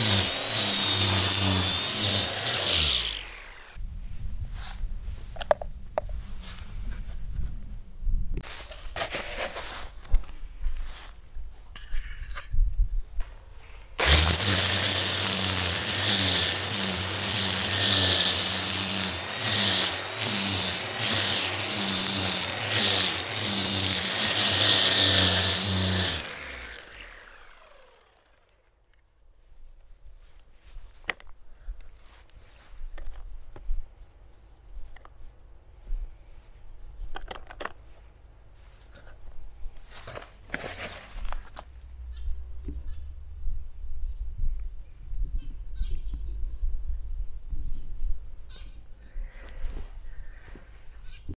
Mm.